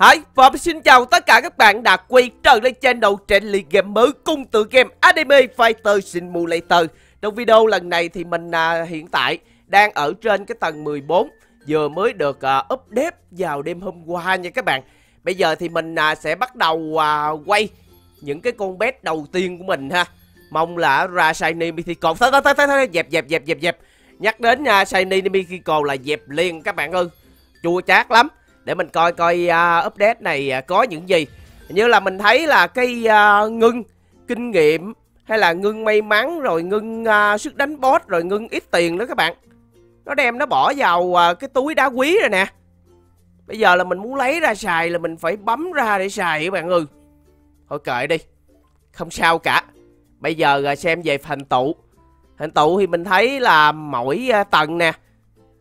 Hi, và xin chào tất cả các bạn đã quay trở lại channel Trendy Game mới cùng tựa game Anime Fighter Simulator. Trong video lần này thì mình à, hiện tại đang ở trên cái tầng 14 Vừa mới được à, update vào đêm hôm qua nha các bạn. Bây giờ thì mình à, sẽ bắt đầu à, quay những cái con bet đầu tiên của mình ha. Mong là ra Shiny Mythical. Thôi thôi thôi thôi, thôi. dẹp dẹp dẹp dẹp dẹp. Nhắc đến uh, Shiny Mythical là dẹp liền các bạn ơi. Chua chát lắm để mình coi coi uh, update này uh, có những gì. Như là mình thấy là cái uh, à, ngưng kinh nghiệm hay là ngưng may mắn rồi ngưng uh, sức đánh boss rồi ngưng ít tiền nữa các bạn. Nó đem nó bỏ vào uh, cái túi đá quý rồi nè. Bây giờ là mình muốn lấy ra xài là mình phải bấm ra để xài các bạn ơi. Thôi kệ đi không sao cả. Bây giờ uh, xem về thành tựu. Thành tựu thì mình thấy là mỗi uh, tầng nè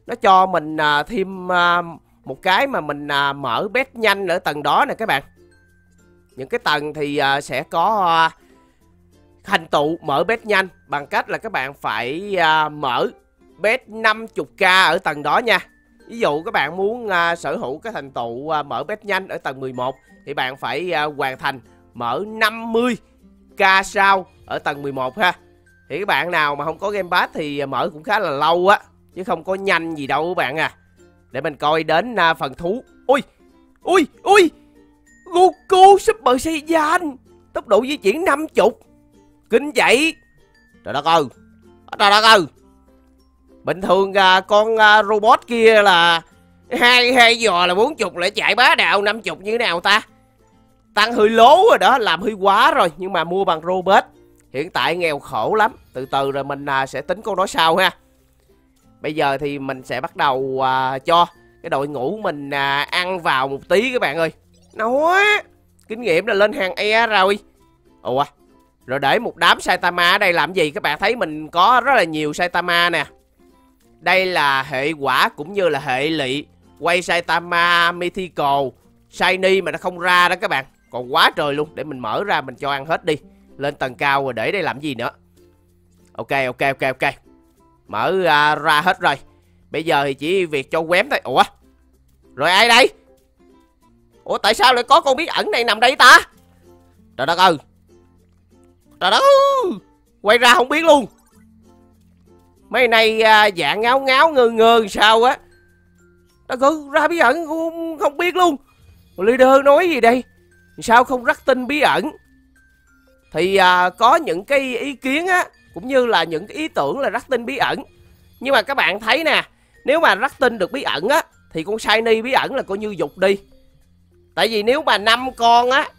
nó cho mình uh, thêm uh, một cái mà mình à, mở bet nhanh ở tầng đó nè các bạn. Những cái tầng thì à, sẽ có à, thành tụ mở bet nhanh bằng cách là các bạn phải à, mở bet 50k ở tầng đó nha. Ví dụ các bạn muốn à, sở hữu cái thành tựu à, mở bet nhanh ở tầng 11 thì bạn phải à, hoàn thành mở 50k sao ở tầng 11 ha. Thì các bạn nào mà không có game pass thì à, mở cũng khá là lâu á chứ không có nhanh gì đâu các bạn à để mình coi đến uh, phần thú. Ui Ui Ui! Goku Super Saiyan Tốc độ di chuyển 50 Kinh vậy. Trời đất ơi Trời đất ơi. Bình thường uh, con uh, robot kia là hai hai giò là bốn chục lại chạy bá đạo năm chục như thế nào ta? Tăng hơi lố rồi đó Làm hơi quá rồi Nhưng mà mua bằng robot. Hiện tại nghèo khổ lắm. Từ từ rồi mình uh, sẽ tính con đó sau ha. Bây giờ thì mình sẽ bắt đầu uh, cho cái đội ngũ mình uh, ăn vào một tí các bạn ơi. Nó Kinh nghiệm là lên hàng E rồi. Ủa Rồi để một đám Saitama ở đây làm gì? Các bạn thấy mình có rất là nhiều Saitama nè. Đây là hệ quả cũng như là hệ lị. Quay Saitama Mythical Shiny mà nó không ra đó các bạn. Còn quá trời luôn Để mình mở ra mình cho ăn hết đi. Lên tầng cao rồi để đây làm gì nữa? Ok ok ok ok. Mở ra, ra hết rồi. Bây giờ thì chỉ việc cho quém thôi. Ủa? Rồi ai đây? Ủa tại sao lại có con bí ẩn này nằm đây ta? Trời đất ơi. Trời đất ơi. Quay ra không biết luôn. Mấy này à, dạng ngáo ngáo ngơ ngơ sao á. Trời ơi ra bí ẩn không, không biết luôn. Leader nói gì đây? Sao không rắc tin bí ẩn? Thì à, có những cái ý kiến á cũng như là những cái ý tưởng là rắc tinh bí ẩn. Nhưng mà các bạn thấy nè, nếu mà rắc tinh được bí ẩn á, thì con shiny bí ẩn là coi như dục đi. Tại vì nếu mà năm con á,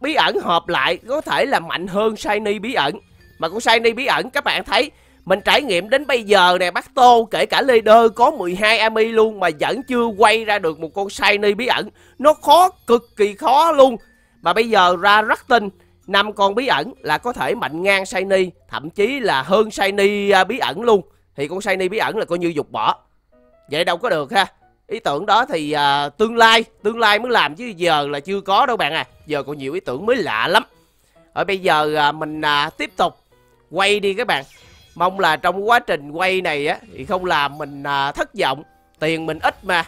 bí ẩn hợp lại, có thể là mạnh hơn shiny bí ẩn. Mà con shiny bí ẩn, các bạn thấy, mình trải nghiệm đến bây giờ nè bác tô kể cả leader, có 12 ami luôn, mà vẫn chưa quay ra được một con shiny bí ẩn. Nó khó, cực kỳ khó luôn. Mà bây giờ ra rắc tinh năm con bí ẩn là có thể mạnh ngang shiny thậm chí là hơn shiny à, bí ẩn luôn. Thì con shiny bí ẩn là coi như dục bỏ. Vậy đâu có được ha. Ý tưởng đó thì à, tương lai tương lai mới làm chứ giờ là chưa có đâu bạn à. Giờ còn nhiều ý tưởng mới lạ lắm. Ở bây giờ à, mình à, tiếp tục quay đi các bạn. Mong là trong quá trình quay này á thì không làm mình à, thất vọng. Tiền mình ít mà.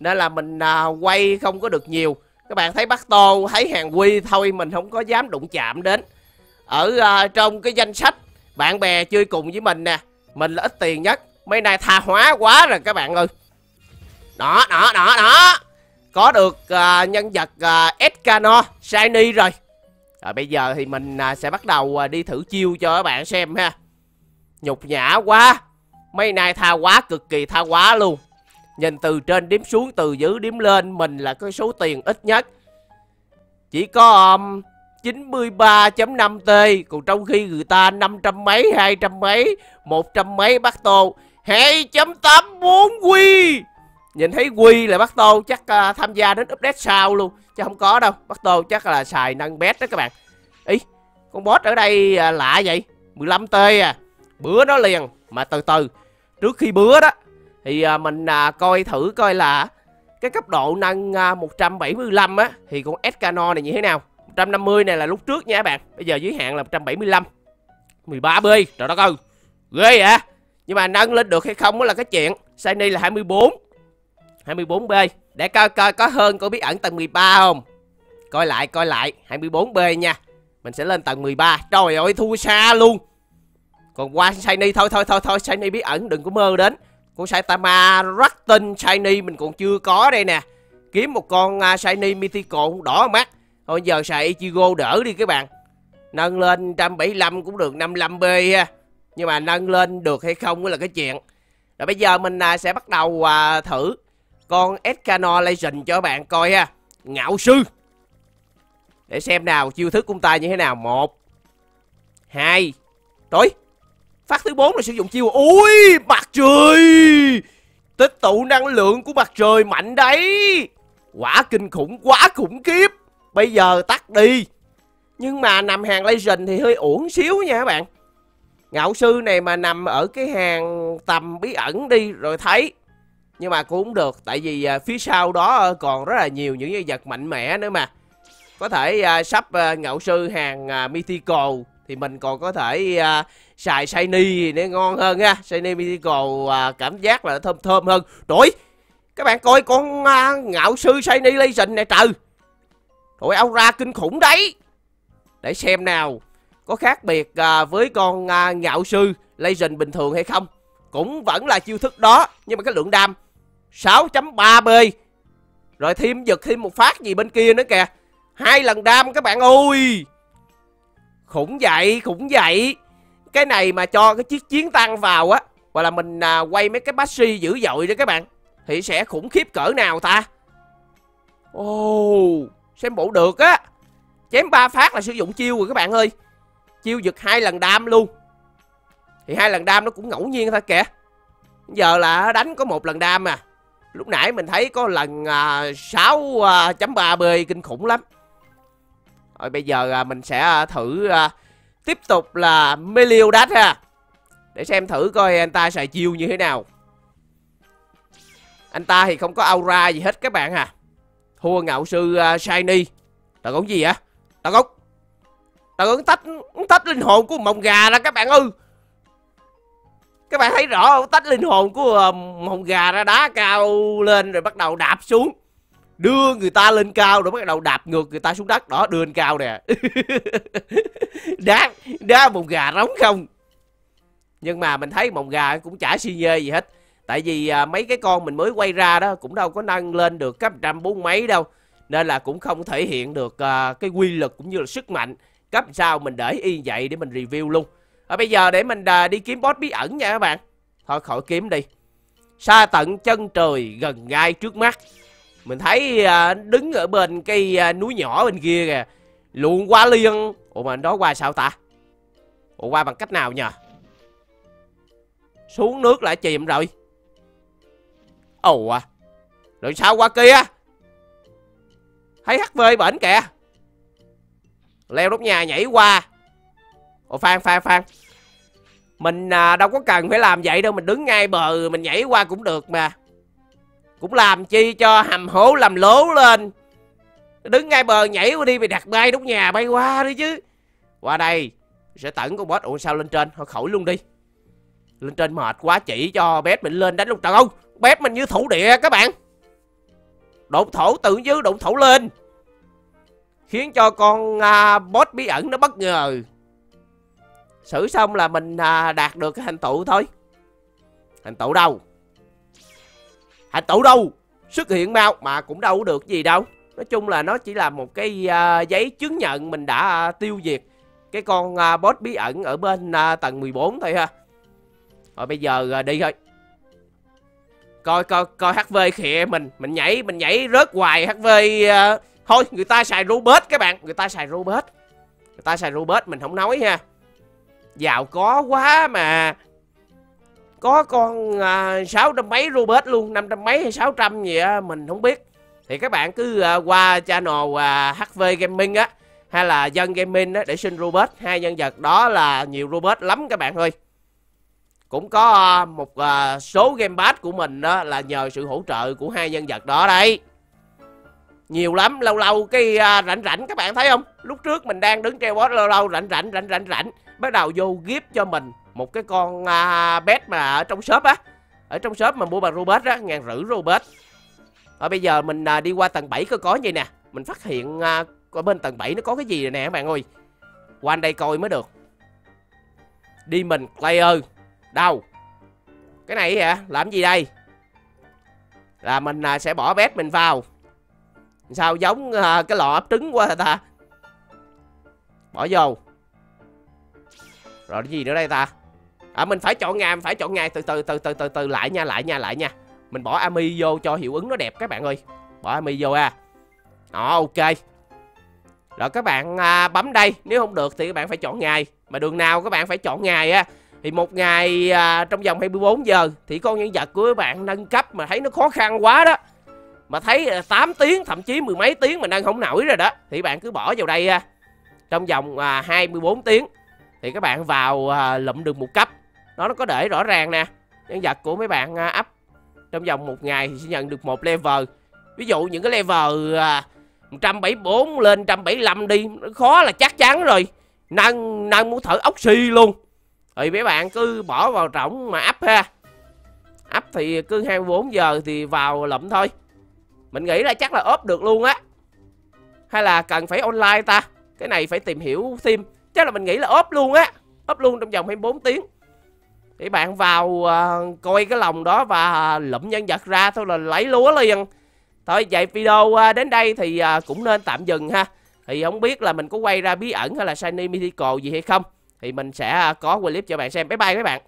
Nên là mình à, quay không có được nhiều các bạn thấy bắt tô thấy hàng quy thôi mình không có dám đụng chạm đến. Ở uh, trong cái danh sách bạn bè chơi cùng với mình nè mình là ít tiền nhất. Mấy này tha hóa quá rồi các bạn ơi. Đó đó đó đó. Có được uh, nhân vật à, uh, Escano Shiny rồi. Rồi bây giờ thì mình uh, sẽ bắt đầu uh, đi thử chiêu cho các bạn xem ha. Nhục nhã quá. Mấy này tha quá cực kỳ tha quá luôn. Nhìn từ trên đếm xuống từ dưới đếm lên Mình là cái số tiền ít nhất. Chỉ có um, 93.5T Còn trong khi người ta 500 mấy, 200 mấy 100 mấy bắt tô 2.84 quy. Nhìn thấy quy là bắt tô chắc uh, tham gia đến update sau luôn. Chứ không có đâu Bắt tô chắc là xài nâng bét đó các bạn. Ý con boss ở đây uh, lạ vậy? 15T à. Bữa nó liền Mà từ từ. Trước khi bữa đó thì à, mình à, coi thử coi là cái cấp độ nâng à, 175 á thì con Escanor này như thế nào? 150 này là lúc trước nha các bạn. Bây giờ giới hạn là 175 13B trời đất ơi ghê à nhưng mà nâng lên được hay không đó là cái chuyện Shiny là 24 24B Để coi coi có hơn con bí ẩn tầng 13 không? Coi lại coi lại 24B nha. Mình sẽ lên tầng 13 Trời ơi thua xa luôn. Còn qua Shiny thôi thôi thôi thôi Shiny bí ẩn đừng có mơ đến. Con Saitama Ratton Shiny mình còn chưa có đây nè. Kiếm một con uh, Shiny Mythical đỏ mắt. Thôi giờ xài Ichigo đỡ đi các bạn. Nâng lên 175 cũng được 55B ha. Nhưng mà nâng lên được hay không mới là cái chuyện. Rồi bây giờ mình uh, sẽ bắt đầu uh, thử Con Escano Legend cho các bạn coi ha. Ngạo sư. Để xem nào chiêu thức của ta như thế nào. Một hai Trời Phát thứ 4 là sử dụng chiêu, Ui mặt trời! Tích tụ năng lượng của mặt trời mạnh đấy. Quả kinh khủng, quá khủng khiếp. Bây giờ tắt đi. Nhưng mà nằm hàng Legend thì hơi uổng xíu nha các bạn. Ngạo sư này mà nằm ở cái hàng tầm bí ẩn đi rồi thấy. Nhưng mà cũng được, Tại vì à, phía sau đó à, còn rất là nhiều những nhân vật mạnh mẽ nữa mà. Có thể à, sắp ngạo sư hàng Mythical. Thì mình còn có thể à, xài Shiny để ngon hơn ha. Shiny Mythical à, cảm giác là thơm thơm hơn. Trời các bạn coi con à, ngạo sư Shiny Legend này trời. Ông ra kinh khủng đấy. Để xem nào Có khác biệt à, với con à, ngạo sư Legend bình thường hay không? Cũng vẫn là chiêu thức đó Nhưng mà cái lượng đam 6.3B Rồi thêm giật thêm một phát gì bên kia nữa kìa. Hai lần đam các bạn ơi. Khủng vậy khủng vậy. Cái này mà cho cái chiếc chiến tăng vào á Hoặc là mình à, quay mấy cái bác dữ dội đó các bạn Thì sẽ khủng khiếp cỡ nào ta? Ồ oh. Xem bộ được á. Chém ba phát là sử dụng chiêu rồi các bạn ơi. Chiêu giật hai lần đam luôn. Thì hai lần đam nó cũng ngẫu nhiên thôi kìa. Giờ là đánh có một lần đam à. Lúc nãy mình thấy có lần à, 6.30 à, kinh khủng lắm. Rồi bây giờ à, mình sẽ à, thử à, Tiếp tục là Meliodas ha. Để xem thử coi anh ta xài chiêu như thế nào. Anh ta thì không có aura gì hết các bạn à. Thua ngạo sư à, shiny. Là con gì vậy? Là con là con tách tách linh hồn của mồng gà ra các bạn ơi. Các bạn thấy rõ không? Tách linh hồn của uh, gà ra đá cao lên rồi bắt đầu đạp xuống đưa người ta lên cao rồi bắt đầu đạp ngược người ta xuống đất đó đưa lên cao nè đá đá mồng gà rống không nhưng mà mình thấy mồng gà cũng chả si nhê gì hết Tại vì à, mấy cái con mình mới quay ra đó cũng đâu có nâng lên được cấp trăm bốn mấy đâu. Nên là cũng không thể hiện được à, cái quy lực cũng như là sức mạnh. Cấp sao mình để y vậy để mình review luôn. à, bây giờ để mình à, đi kiếm boss bí ẩn nha các bạn. Thôi khỏi kiếm đi. Xa tận chân trời gần ngay trước mắt. Mình thấy à, đứng ở bên cây à, núi nhỏ bên kia kìa. Luồn qua liền. Ủa mà đó qua sao ta? Ủa qua bằng cách nào nhờ? Xuống nước lại chìm rồi. Ồ à Rồi sao qua kia Thấy HV bển kìa Leo đốt nhà nhảy qua Ồ phan phan phan Mình à, đâu có cần phải làm vậy đâu Mình đứng ngay bờ mình nhảy qua cũng được mà cũng làm chi cho hầm hố làm lố lên. Đứng ngay bờ nhảy qua đi Mày đặt bay đúng nhà bay qua đi chứ. Qua đây Sẽ tẩn con boss. Ủa sao lên trên? Thôi khỏi luôn đi. Lên trên mệt quá chỉ cho bét mình lên đánh luôn trời ơi bếp mình như thủ địa các bạn. Đụng thổ tự dư đụng thổ lên. Khiến cho con à, boss bí ẩn nó bất ngờ. Xử xong là mình à, đạt được cái thành tựu thôi. Thành tựu đâu? Hạnh tụ đâu? Xuất hiện mau mà cũng đâu được gì đâu. Nói chung là nó chỉ là một cái uh, giấy chứng nhận mình đã uh, tiêu diệt Cái con uh, boss bí ẩn ở bên uh, tầng 14 thôi ha. Rồi bây giờ uh, đi thôi. Coi coi coi hv khịa mình. Mình nhảy mình nhảy rớt hoài hv uh, thôi người ta xài robot các bạn. Người ta xài robot. Người ta xài robot mình không nói ha. Giàu có quá mà có con à, sáu uh, trăm mấy robot luôn năm trăm mấy hay sáu trăm gì á mình không biết. Thì các bạn cứ uh, qua channel à, uh, hv gaming á hay là dân gaming á để xin robot hai nhân vật đó là nhiều robot lắm các bạn ơi. Cũng có uh, một uh, số game pass của mình đó là nhờ sự hỗ trợ của hai nhân vật đó đây. Nhiều lắm lâu lâu cái uh, rảnh rảnh các bạn thấy không? Lúc trước mình đang đứng treo boss lâu lâu rảnh rảnh rảnh rảnh rảnh. Bắt đầu vô gift cho mình một cái con à, bet mà ở trong shop á. Ở trong shop mà mua bằng robot á ngàn rưỡi robot Ở bây giờ mình à, đi qua tầng 7 có có gì nè. Mình phát hiện à, ở bên tầng 7 nó có cái gì nè các bạn ơi. Qua đây coi mới được. Đi mình Player. Đâu? Cái này hả? Làm gì đây? Là mình à, sẽ bỏ bét mình vào. Sao giống à, cái lọ ấp trứng quá ta? Bỏ vô. Rồi cái gì nữa đây ta? À mình phải chọn ngày, mình phải chọn ngày từ từ từ từ từ từ lại nha, lại nha, lại nha. Mình bỏ Ami vô cho hiệu ứng nó đẹp các bạn ơi. Bỏ Ami vô à. Đó, ok. Rồi các bạn à, bấm đây, nếu không được thì các bạn phải chọn ngày. Mà đường nào các bạn phải chọn ngày á. Thì một ngày à, trong vòng 24 giờ thì con nhân vật của các bạn nâng cấp mà thấy nó khó khăn quá đó. Mà thấy à, 8 tiếng, thậm chí mười mấy tiếng mà nâng không nổi rồi đó. Thì bạn cứ bỏ vào đây à, trong vòng à, 24 tiếng. Thì các bạn vào à, lụm được một cấp đó nó có để rõ ràng nè. Nhân vật của mấy bạn à, up trong vòng một ngày thì sẽ nhận được một level. Ví dụ những cái level à, 174 lên 175 đi khó là chắc chắn rồi. Nâng nâng muốn thở oxy luôn. Thì mấy bạn cứ bỏ vào trọng mà up ha. Up thì cứ 24 giờ thì vào lụm thôi. Mình nghĩ là chắc là ốp được luôn á. Hay là cần phải online ta? Cái này phải tìm hiểu thêm. Chắc là mình nghĩ là ốp luôn á. Ốp luôn trong vòng 24 tiếng thì bạn vào uh, coi cái lòng đó và ờ, lụm nhân vật ra thôi là lấy lúa liền. Thôi vậy video uh, đến đây thì uh, cũng nên tạm dừng ha. Thì không biết là mình có quay ra bí ẩn hay là shiny mythical gì hay không. Thì mình sẽ uh, có clip cho bạn xem. Bye bye các bạn.